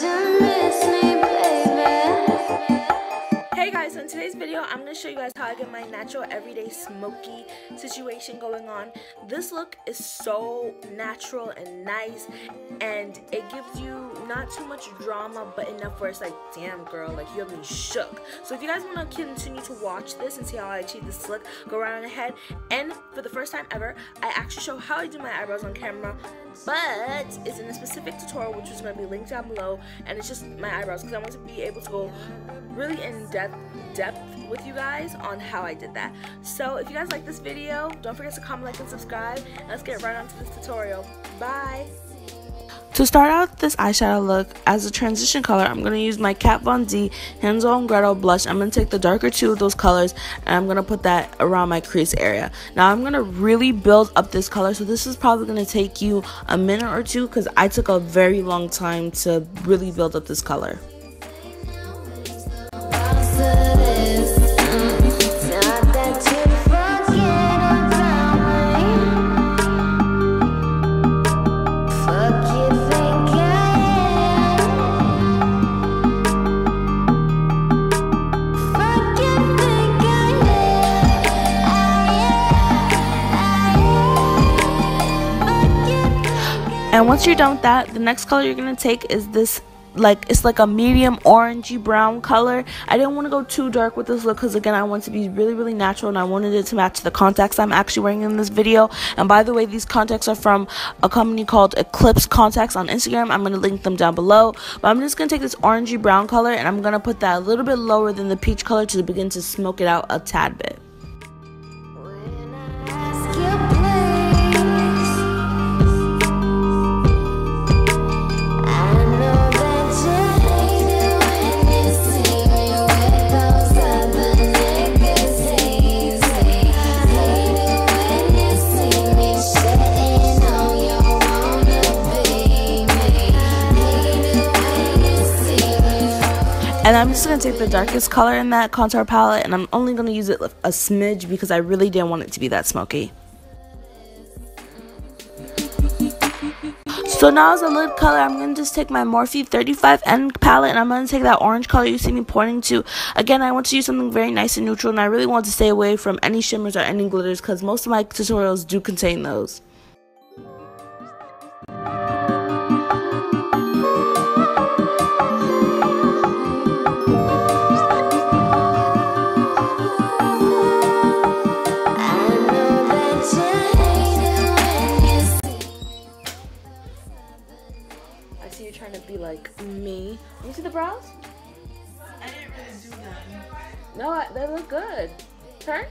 Hey guys, so in today's video, I'm going to show you guys how I get my natural everyday smoky situation going on. This look is so natural and nice, and it gives you not too much drama, but enough where it's like, damn girl, like you have me shook. So if you guys want to continue to watch this and see how I achieve this look, go right ahead. And for the first time ever, I actually show how I do my eyebrows on camera, but it's in a specific tutorial, which is going to be linked down below, and it's just my eyebrows, because I want to be able to go really in depth depth with you guys on how I did that. So if you guys like this video, don't forget to comment, like, and subscribe. And let's get right on to this tutorial. Bye! To start out this eyeshadow look, as a transition color, I'm going to use my Kat Von D Hansel and Gretel blush. I'm going to take the darker two of those colors and I'm going to put that around my crease area. Now I'm going to really build up this color, so this is probably going to take you a minute or two because I took a very long time to really build up this color. And once you're done with that, the next color you're to take is this like it's like a medium orangey brown color. I didn't want to go too dark with this look because again i want to be really really natural and i wanted it to match the contacts i'm actually wearing in this video. And by the way these contacts are from a company called eclipse contacts on instagram. I'm going to link them down below. But i'm just going to take this orangey brown color and i'm going to put that a little bit lower than the peach color to begin to smoke it out a tad bit And I'm just going to take the darkest color in that contour palette and I'm only going to use it a smidge because I really didn't want it to be that smoky. So now as a lid color, I'm going to just take my Morphe 35N palette and I'm going to take that orange color you see me pointing to. Again, I want to use something very nice and neutral and I really want to stay away from any shimmers or any glitters because most of my tutorials do contain those. No, they look good. Turn.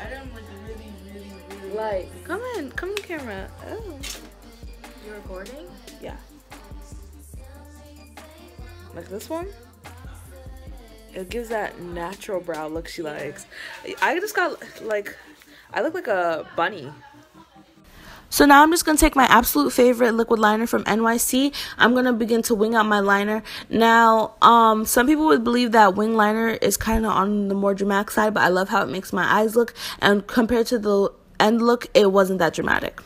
I didn't like really, really, really. Like, come in, come in camera. Oh. You recording? Yeah. Like this one. It gives that natural brow look she likes. I just got like, I look like a bunny. So now I'm just going to take my absolute favorite liquid liner from NYC. I'm going to begin to wing out my liner. Now, um, some people would believe that wing liner is kind of on the more dramatic side, but I love how it makes my eyes look. And compared to the end look, it wasn't that dramatic.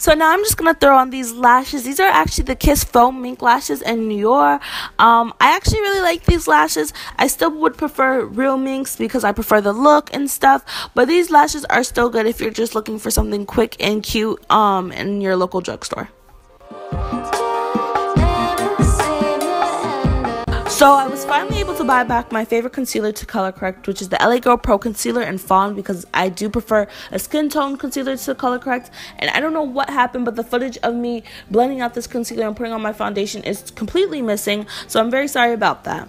So now I'm just gonna throw on these lashes. These are actually the Kiss Faux Mink lashes in Noir. Um, I actually really like these lashes. I still would prefer real minks because I prefer the look and stuff. But these lashes are still good if you're just looking for something quick and cute um, in your local drugstore. So I was finally able to buy back my favorite concealer to color correct, which is the LA Girl Pro Concealer in Fawn because I do prefer a skin tone concealer to color correct. And I don't know what happened, but the footage of me blending out this concealer and putting on my foundation is completely missing. So I'm very sorry about that.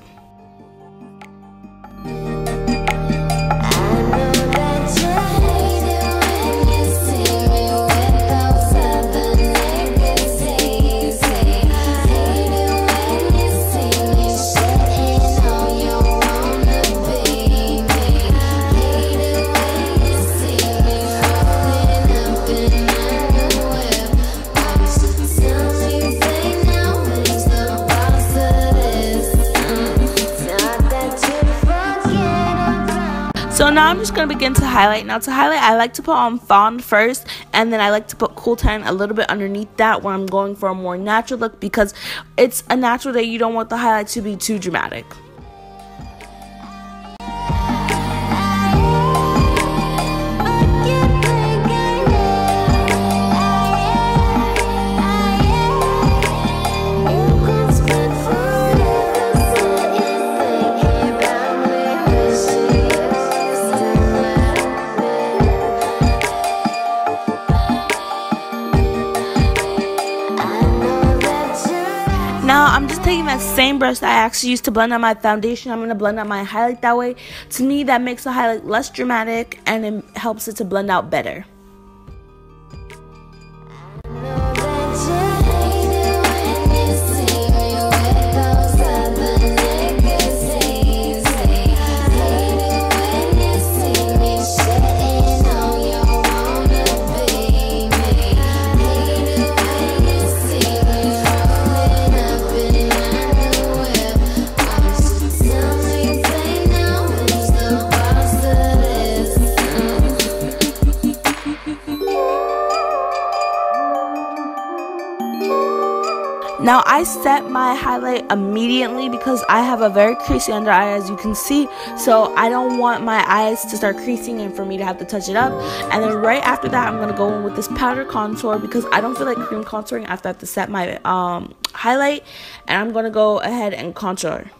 So now I'm just going to begin to highlight. Now to highlight, I like to put on Fawn first, and then I like to put Cool Tan a little bit underneath that when I'm going for a more natural look because it's a natural day. You don't want the highlight to be too dramatic. Same brush that I actually used to blend out my foundation. I'm going to blend out my highlight that way. To me, that makes the highlight less dramatic and it helps it to blend out better. Now I set my highlight immediately because I have a very creasy under eye as you can see. So I don't want my eyes to start creasing and for me to have to touch it up. And then right after that I'm going to go in with this powder contour because I don't feel like cream contouring. After I have to set my um, highlight and I'm going to go ahead and contour.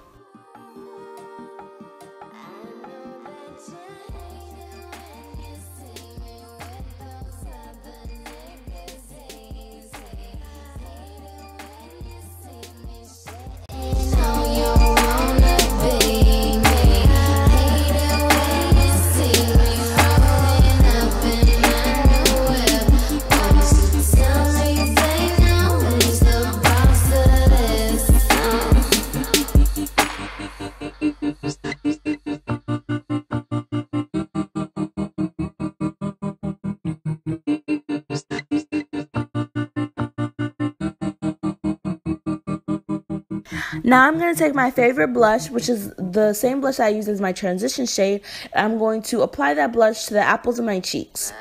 Now I'm going to take my favorite blush, which is the same blush I use as my transition shade, I'm going to apply that blush to the apples of my cheeks.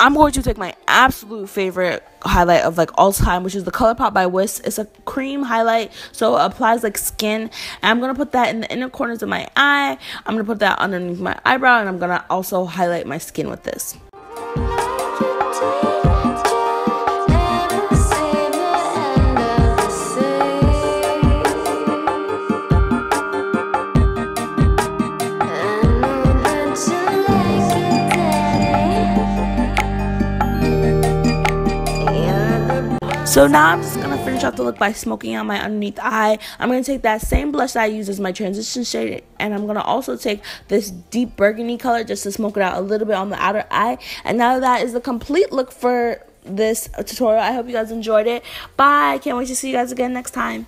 I'm going to take my absolute favorite highlight of like all time, which is the ColourPop by Wisp. It's a cream highlight, so it applies like skin. And I'm gonna put that in the inner corners of my eye. I'm gonna put that underneath my eyebrow, and I'm gonna also highlight my skin with this. So now I'm just to finish off the look by smoking out my underneath eye. I'm to take that same blush that I use as my transition shade and I'm to also take this deep burgundy color just to smoke it out a little bit on the outer eye. And now that is the complete look for this tutorial. I hope you guys enjoyed it. Bye. Can't wait to see you guys again next time.